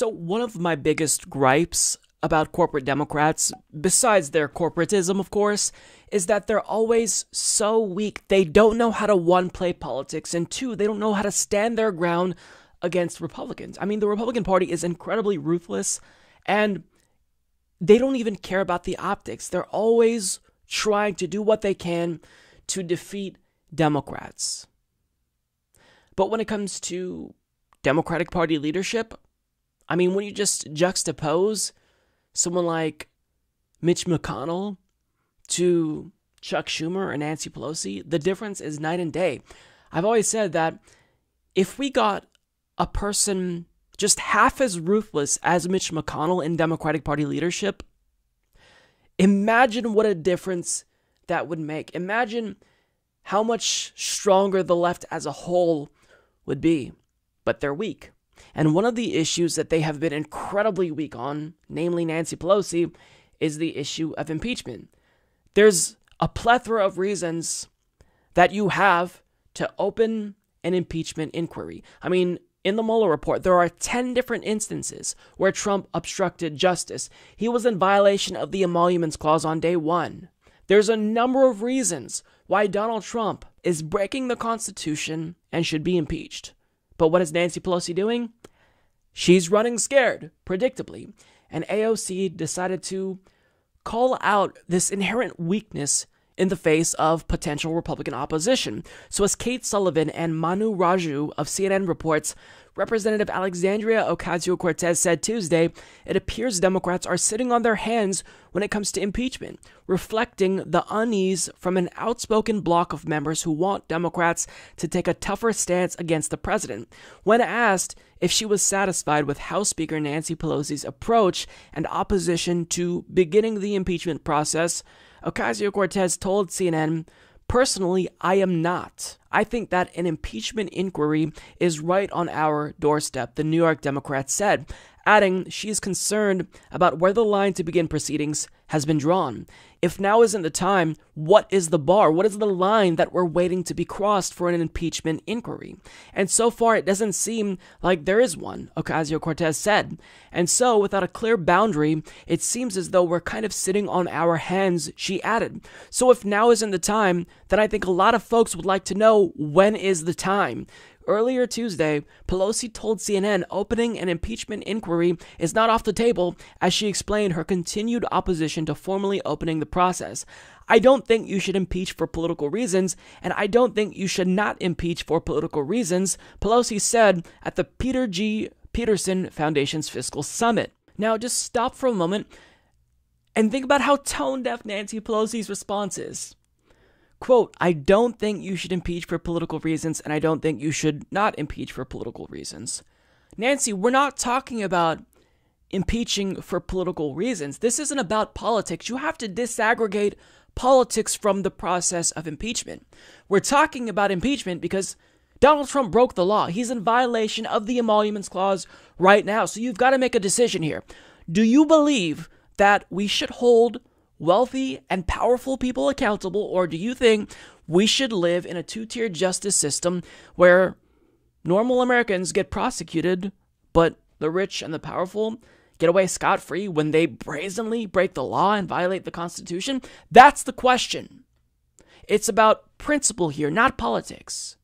So, one of my biggest gripes about corporate Democrats, besides their corporatism, of course, is that they're always so weak. They don't know how to, one, play politics, and two, they don't know how to stand their ground against Republicans. I mean, the Republican Party is incredibly ruthless, and they don't even care about the optics. They're always trying to do what they can to defeat Democrats. But when it comes to Democratic Party leadership, I mean, when you just juxtapose someone like Mitch McConnell to Chuck Schumer or Nancy Pelosi, the difference is night and day. I've always said that if we got a person just half as ruthless as Mitch McConnell in Democratic Party leadership, imagine what a difference that would make. Imagine how much stronger the left as a whole would be. But they're weak. And one of the issues that they have been incredibly weak on, namely Nancy Pelosi, is the issue of impeachment. There's a plethora of reasons that you have to open an impeachment inquiry. I mean, in the Mueller report, there are 10 different instances where Trump obstructed justice. He was in violation of the emoluments clause on day one. There's a number of reasons why Donald Trump is breaking the Constitution and should be impeached. But what is Nancy Pelosi doing? She's running scared, predictably, and AOC decided to call out this inherent weakness in the face of potential Republican opposition. So, as Kate Sullivan and Manu Raju of CNN reports, Representative Alexandria Ocasio Cortez said Tuesday it appears Democrats are sitting on their hands when it comes to impeachment, reflecting the unease from an outspoken bloc of members who want Democrats to take a tougher stance against the president. When asked if she was satisfied with House Speaker Nancy Pelosi's approach and opposition to beginning the impeachment process, Ocasio Cortez told CNN, Personally, I am not. I think that an impeachment inquiry is right on our doorstep, the New York Democrat said, adding she is concerned about where the line to begin proceedings has been drawn. If now isn't the time, what is the bar? What is the line that we're waiting to be crossed for an impeachment inquiry? And so far, it doesn't seem like there is one, Ocasio Cortez said. And so, without a clear boundary, it seems as though we're kind of sitting on our hands, she added. So, if now isn't the time, then I think a lot of folks would like to know when is the time. Earlier Tuesday, Pelosi told CNN opening an impeachment inquiry is not off the table as she explained her continued opposition to formally opening the process. I don't think you should impeach for political reasons, and I don't think you should not impeach for political reasons, Pelosi said at the Peter G. Peterson Foundation's Fiscal Summit. Now, just stop for a moment and think about how tone deaf Nancy Pelosi's response is. Quote, I don't think you should impeach for political reasons, and I don't think you should not impeach for political reasons. Nancy, we're not talking about impeaching for political reasons. This isn't about politics. You have to disaggregate politics from the process of impeachment. We're talking about impeachment because Donald Trump broke the law. He's in violation of the emoluments clause right now. So you've got to make a decision here. Do you believe that we should hold wealthy and powerful people accountable, or do you think we should live in a two tier justice system where normal Americans get prosecuted, but the rich and the powerful get away scot free when they brazenly break the law and violate the Constitution? That's the question. It's about principle here, not politics.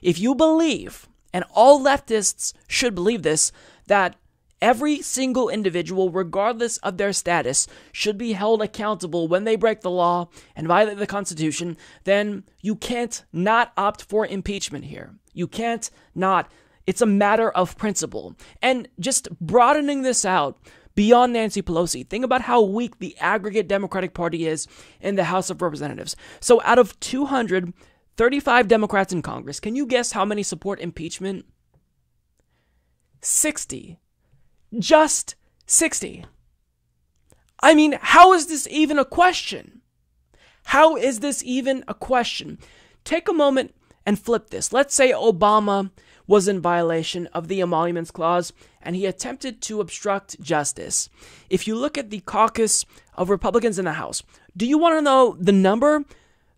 If you believe, and all leftists should believe this, that Every single individual, regardless of their status, should be held accountable when they break the law and violate the Constitution. Then you can't not opt for impeachment here. You can't not. It's a matter of principle. And just broadening this out beyond Nancy Pelosi, think about how weak the aggregate Democratic Party is in the House of Representatives. So out of 235 Democrats in Congress, can you guess how many support impeachment? 60. Just 60. I mean, how is this even a question? How is this even a question? Take a moment and flip this. Let's say Obama was in violation of the emoluments clause and he attempted to obstruct justice. If you look at the caucus of Republicans in the House, do you want to know the number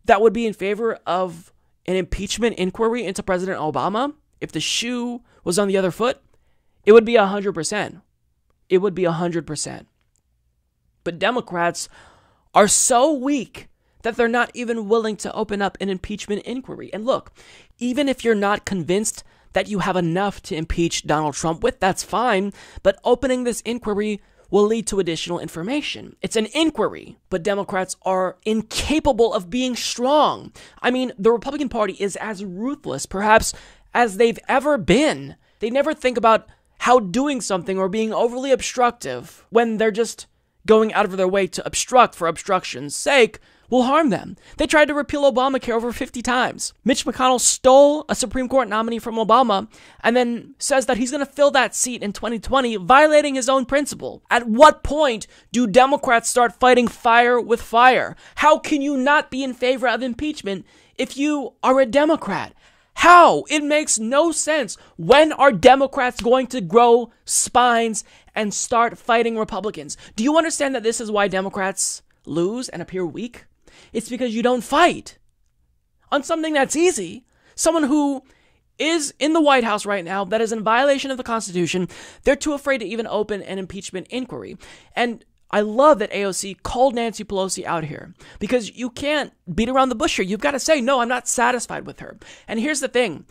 that would be in favor of an impeachment inquiry into President Obama if the shoe was on the other foot? It would be 100%. It would be 100%. But Democrats are so weak that they're not even willing to open up an impeachment inquiry. And look, even if you're not convinced that you have enough to impeach Donald Trump with, that's fine. But opening this inquiry will lead to additional information. It's an inquiry, but Democrats are incapable of being strong. I mean, the Republican Party is as ruthless, perhaps, as they've ever been. They never think about how doing something or being overly obstructive when they're just going out of their way to obstruct for obstruction's sake will harm them. They tried to repeal Obamacare over 50 times. Mitch McConnell stole a Supreme Court nominee from Obama and then says that he's going to fill that seat in 2020, violating his own principle. At what point do Democrats start fighting fire with fire? How can you not be in favor of impeachment if you are a Democrat? How? It makes no sense. When are Democrats going to grow spines and start fighting Republicans? Do you understand that this is why Democrats lose and appear weak? It's because you don't fight on something that's easy. Someone who is in the White House right now that is in violation of the Constitution, they're too afraid to even open an impeachment inquiry. And I love that AOC called Nancy Pelosi out here because you can't beat around the bush here. You've got to say, no, I'm not satisfied with her. And here's the thing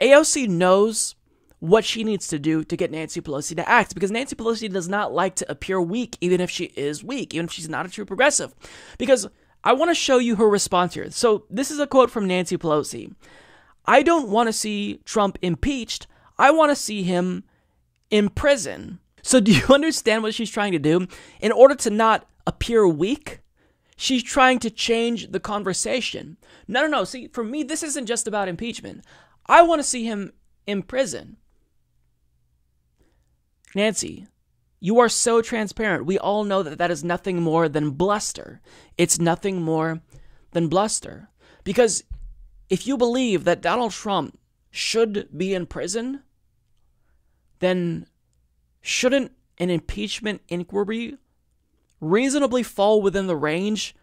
AOC knows what she needs to do to get Nancy Pelosi to act because Nancy Pelosi does not like to appear weak, even if she is weak, even if she's not a true progressive. Because I want to show you her response here. So, this is a quote from Nancy Pelosi I don't want to see Trump impeached. I want to see him in prison. So, do you understand what she's trying to do? In order to not appear weak, she's trying to change the conversation. No, no, no. See, for me, this isn't just about impeachment. I want to see him in prison. Nancy, you are so transparent. We all know that that is nothing more than bluster. It's nothing more than bluster. Because if you believe that Donald Trump should be in prison, then shouldn't an impeachment inquiry reasonably fall within the range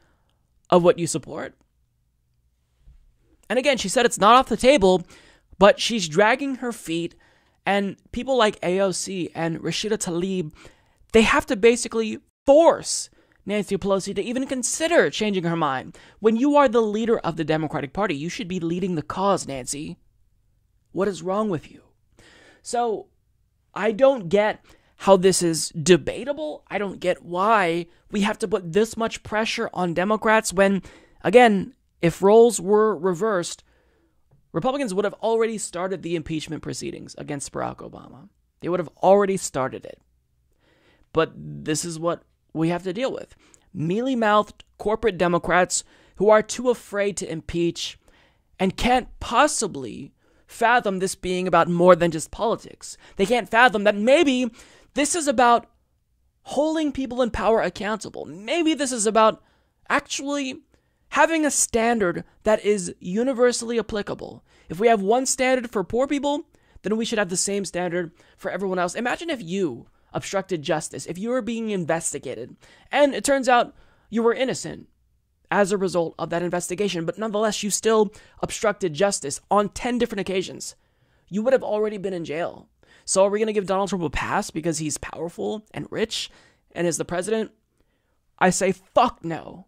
of what you support? And again, she said it's not off the table, but she's dragging her feet and people like AOC and Rashida Tlaib, they have to basically force Nancy Pelosi to even consider changing her mind. When you are the leader of the Democratic Party, you should be leading the cause, Nancy. What is wrong with you? So, I don't get how this is debatable. I don't get why we have to put this much pressure on Democrats when, again, if roles were reversed, Republicans would have already started the impeachment proceedings against Barack Obama. They would have already started it. But this is what we have to deal with mealy mouthed corporate Democrats who are too afraid to impeach and can't possibly fathom this being about more than just politics. They can't fathom that maybe this is about holding people in power accountable. Maybe this is about actually having a standard that is universally applicable. If we have one standard for poor people, then we should have the same standard for everyone else. Imagine if you obstructed justice, if you were being investigated, and it turns out you were innocent as a result of that investigation, but nonetheless, you still obstructed justice on 10 different occasions. You would have already been in jail. So, are we going to give Donald Trump a pass because he's powerful and rich and is the president? I say, fuck no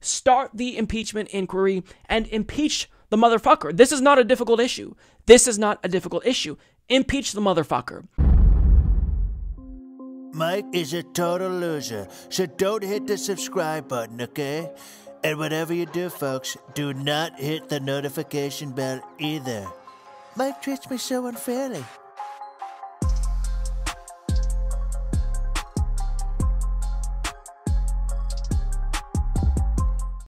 start the impeachment inquiry and impeach the motherfucker. This is not a difficult issue. This is not a difficult issue. Impeach the motherfucker. Mike is a total loser, so don't hit the subscribe button, okay? And whatever you do, folks, do not hit the notification bell either. Mike treats me so unfairly.